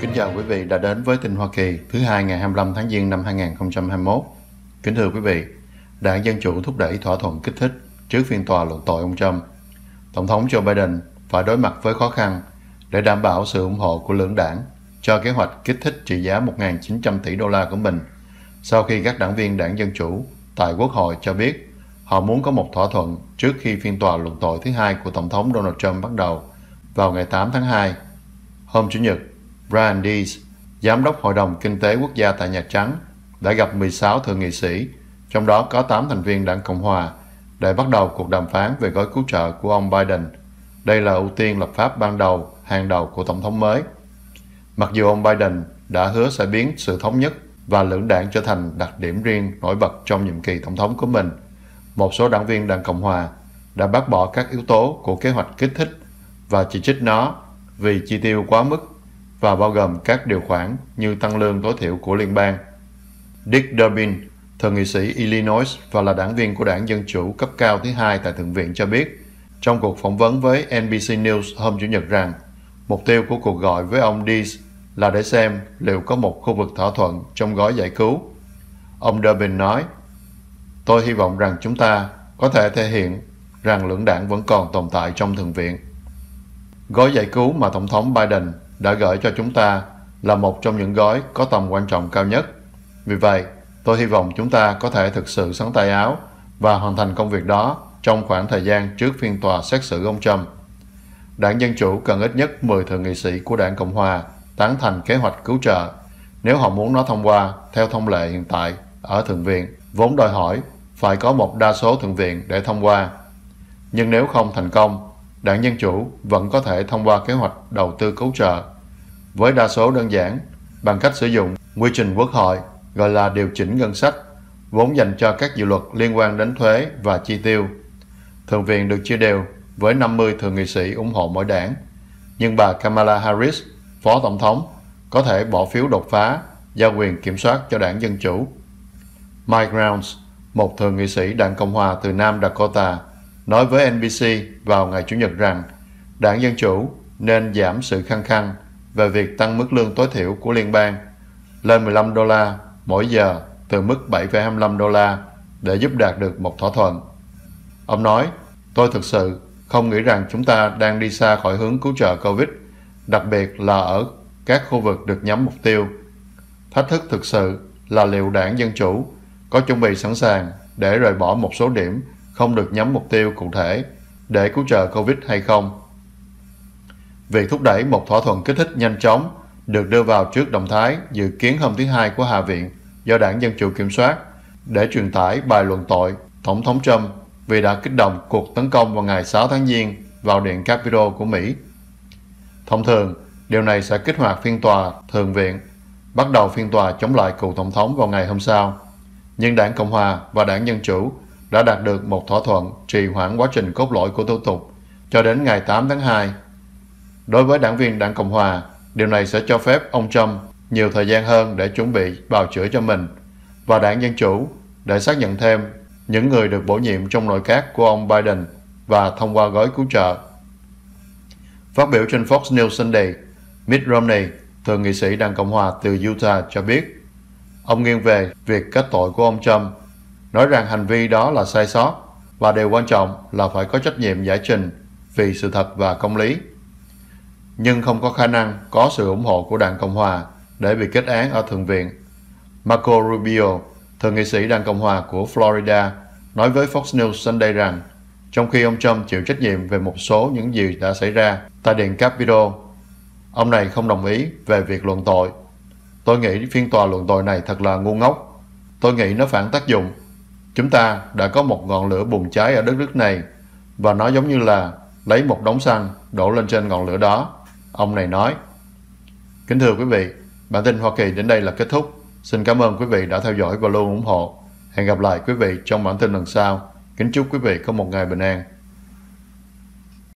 Kính chào quý vị đã đến với tin Hoa Kỳ thứ hai ngày 25 tháng Giêng năm 2021. Kính thưa quý vị, Đảng Dân Chủ thúc đẩy thỏa thuận kích thích trước phiên tòa luận tội ông Trump. Tổng thống Joe Biden phải đối mặt với khó khăn để đảm bảo sự ủng hộ của lưỡng đảng cho kế hoạch kích thích trị giá 1.900 tỷ đô la của mình sau khi các đảng viên đảng Dân Chủ tại Quốc hội cho biết họ muốn có một thỏa thuận trước khi phiên tòa luận tội thứ hai của Tổng thống Donald Trump bắt đầu vào ngày 8 tháng 2. Hôm Chủ nhật, Brian Dees, Giám đốc Hội đồng Kinh tế Quốc gia tại Nhà Trắng, đã gặp 16 thượng nghị sĩ, trong đó có 8 thành viên đảng Cộng Hòa, để bắt đầu cuộc đàm phán về gói cứu trợ của ông Biden. Đây là ưu tiên lập pháp ban đầu, hàng đầu của Tổng thống mới. Mặc dù ông Biden đã hứa sẽ biến sự thống nhất và lưỡng đảng trở thành đặc điểm riêng nổi bật trong nhiệm kỳ tổng thống của mình, một số đảng viên đảng Cộng Hòa đã bác bỏ các yếu tố của kế hoạch kích thích và chỉ trích nó vì chi tiêu quá mức và bao gồm các điều khoản như tăng lương tối thiểu của liên bang. Dick Durbin, thượng nghị sĩ Illinois và là đảng viên của đảng Dân Chủ cấp cao thứ hai tại Thượng viện cho biết trong cuộc phỏng vấn với NBC News hôm Chủ nhật rằng mục tiêu của cuộc gọi với ông Dees là để xem liệu có một khu vực thỏa thuận trong gói giải cứu. Ông Durbin nói, Tôi hy vọng rằng chúng ta có thể thể hiện rằng lưỡng đảng vẫn còn tồn tại trong Thượng viện. Gói giải cứu mà Tổng thống Biden đã gửi cho chúng ta là một trong những gói có tầm quan trọng cao nhất. Vì vậy, tôi hy vọng chúng ta có thể thực sự sắn tay áo và hoàn thành công việc đó trong khoảng thời gian trước phiên tòa xét xử ông Trump. Đảng Dân Chủ cần ít nhất 10 thượng nghị sĩ của đảng Cộng Hòa tán thành kế hoạch cứu trợ nếu họ muốn nó thông qua theo thông lệ hiện tại ở Thượng viện, vốn đòi hỏi phải có một đa số Thượng viện để thông qua. Nhưng nếu không thành công, Đảng Dân Chủ vẫn có thể thông qua kế hoạch đầu tư cứu trợ với đa số đơn giản bằng cách sử dụng quy trình quốc hội gọi là điều chỉnh ngân sách vốn dành cho các dự luật liên quan đến thuế và chi tiêu. Thượng viện được chia đều với 50 thượng nghị sĩ ủng hộ mỗi đảng, nhưng bà Kamala Harris, Phó Tổng thống, có thể bỏ phiếu đột phá, giao quyền kiểm soát cho đảng Dân Chủ. Mike Rounds, một thượng nghị sĩ đảng Cộng hòa từ Nam Dakota, nói với NBC vào ngày Chủ nhật rằng đảng Dân Chủ nên giảm sự khăng khăng về việc tăng mức lương tối thiểu của liên bang lên 15 đô la mỗi giờ từ mức 7,25 đô la để giúp đạt được một thỏa thuận. Ông nói, tôi thực sự không nghĩ rằng chúng ta đang đi xa khỏi hướng cứu trợ COVID, đặc biệt là ở các khu vực được nhắm mục tiêu. Thách thức thực sự là liệu đảng Dân Chủ có chuẩn bị sẵn sàng để rời bỏ một số điểm không được nhắm mục tiêu cụ thể để cứu trợ COVID hay không. Việc thúc đẩy một thỏa thuận kích thích nhanh chóng được đưa vào trước động thái dự kiến hôm thứ Hai của Hạ viện do đảng Dân Chủ kiểm soát để truyền tải bài luận tội Tổng thống Trump vì đã kích động cuộc tấn công vào ngày 6 tháng Giêng vào Điện Capitol của Mỹ. Thông thường, điều này sẽ kích hoạt phiên tòa Thượng viện, bắt đầu phiên tòa chống lại cựu Tổng thống vào ngày hôm sau. Nhưng đảng Cộng Hòa và đảng Dân Chủ đã đạt được một thỏa thuận trì hoãn quá trình cốt lõi của thủ tục cho đến ngày 8 tháng 2. Đối với đảng viên đảng Cộng Hòa, điều này sẽ cho phép ông Trump nhiều thời gian hơn để chuẩn bị bào chữa cho mình và đảng Dân Chủ để xác nhận thêm những người được bổ nhiệm trong nội các của ông Biden và thông qua gói cứu trợ. Phát biểu trên Fox News Sunday, Mitt Romney, thượng nghị sĩ đảng Cộng hòa từ Utah cho biết ông nghiêng về việc kết tội của ông Trump, nói rằng hành vi đó là sai sót và điều quan trọng là phải có trách nhiệm giải trình vì sự thật và công lý. Nhưng không có khả năng có sự ủng hộ của đảng Cộng hòa để bị kết án ở Thượng viện. Marco Rubio, thượng nghị sĩ đảng Cộng hòa của Florida, nói với Fox News Sunday rằng trong khi ông Trump chịu trách nhiệm về một số những gì đã xảy ra tại Điện Capitol, ông này không đồng ý về việc luận tội. Tôi nghĩ phiên tòa luận tội này thật là ngu ngốc. Tôi nghĩ nó phản tác dụng. Chúng ta đã có một ngọn lửa bùng cháy ở đất nước này và nó giống như là lấy một đống xăng đổ lên trên ngọn lửa đó. Ông này nói. Kính thưa quý vị, Bản tin Hoa Kỳ đến đây là kết thúc. Xin cảm ơn quý vị đã theo dõi và luôn ủng hộ. Hẹn gặp lại quý vị trong bản tin lần sau. Kính chúc quý vị có một ngày bình an.